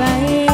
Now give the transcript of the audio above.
baik